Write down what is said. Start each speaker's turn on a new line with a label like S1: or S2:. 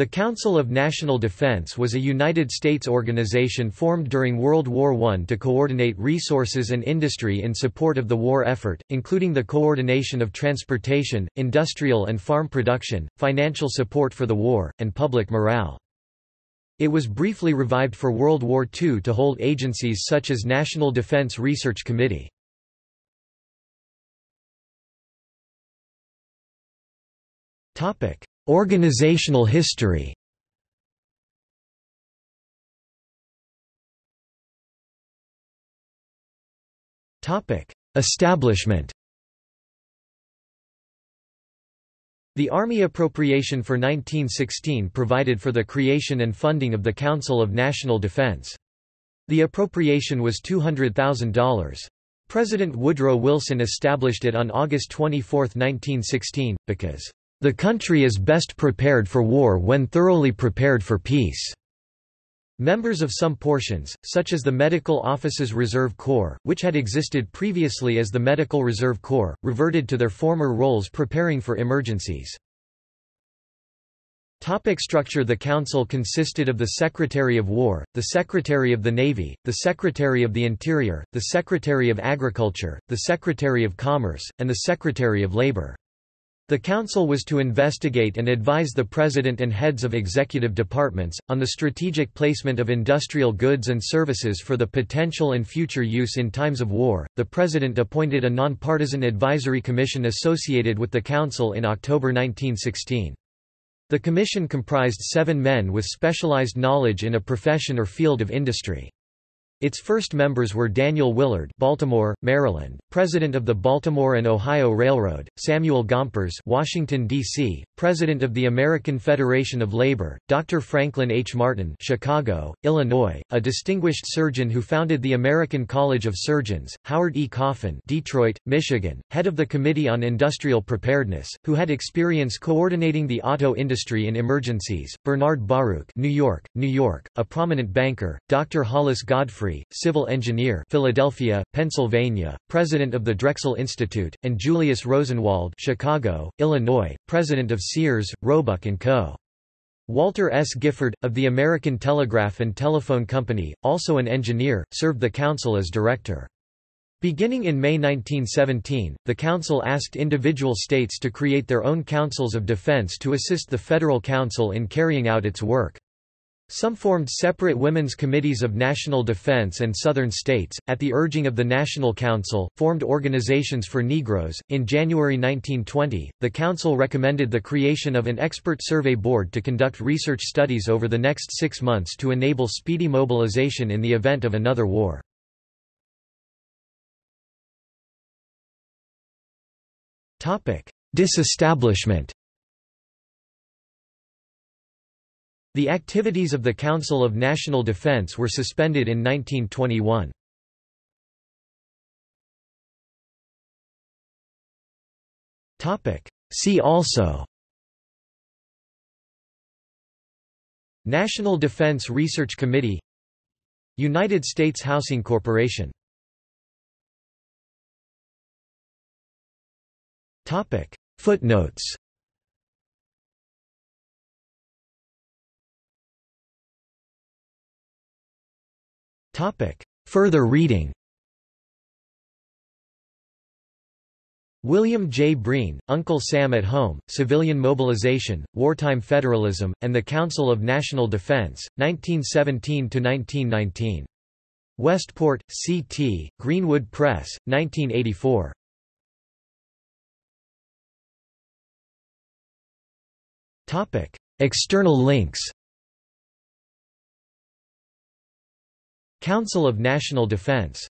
S1: The Council of National Defense was a United States organization formed during World War I to coordinate resources and industry in support of the war effort, including the coordination of transportation, industrial and farm production, financial support for the war, and public morale. It was briefly revived for World War II to hold agencies such as National Defense Research Committee. Organizational history Establishment The Army appropriation for 1916 provided for the creation and funding of the Council of National Defense. The appropriation was $200,000. President Woodrow Wilson established it on August 24, 1916, because the country is best prepared for war when thoroughly prepared for peace. Members of some portions, such as the Medical Officers Reserve Corps, which had existed previously as the Medical Reserve Corps, reverted to their former roles preparing for emergencies. Topic structure The Council consisted of the Secretary of War, the Secretary of the Navy, the Secretary of the Interior, the Secretary of Agriculture, the Secretary of Commerce, and the Secretary of Labor. The Council was to investigate and advise the President and heads of executive departments, on the strategic placement of industrial goods and services for the potential and future use in times of war. The President appointed a nonpartisan advisory commission associated with the Council in October 1916. The commission comprised seven men with specialized knowledge in a profession or field of industry. Its first members were Daniel Willard Baltimore, Maryland, president of the Baltimore and Ohio Railroad, Samuel Gompers Washington, D.C., president of the American Federation of Labor, Dr. Franklin H. Martin Chicago, Illinois, a distinguished surgeon who founded the American College of Surgeons, Howard E. Coffin Detroit, Michigan, head of the Committee on Industrial Preparedness, who had experience coordinating the auto industry in emergencies, Bernard Baruch New York, New York, a prominent banker, Dr. Hollis Godfrey civil engineer Philadelphia, Pennsylvania, president of the Drexel Institute, and Julius Rosenwald Chicago, Illinois, president of Sears, Roebuck & Co. Walter S. Gifford, of the American Telegraph and Telephone Company, also an engineer, served the council as director. Beginning in May 1917, the Council asked individual states to create their own councils of defense to assist the Federal Council in carrying out its work. Some formed separate women's committees of national defense and southern states, at the urging of the National Council, formed organizations for Negroes. In January 1920, the Council recommended the creation of an expert survey board to conduct research studies over the next six months to enable speedy mobilization in the event of another war. Disestablishment The activities of the Council of National Defense were suspended in 1921. See also National Defense Research Committee United States Housing Corporation Footnotes Further reading William J. Breen, Uncle Sam at Home, Civilian Mobilization, Wartime Federalism, and the Council of National Defense, 1917–1919. Westport, C.T., Greenwood Press, 1984. External links Council of National Defense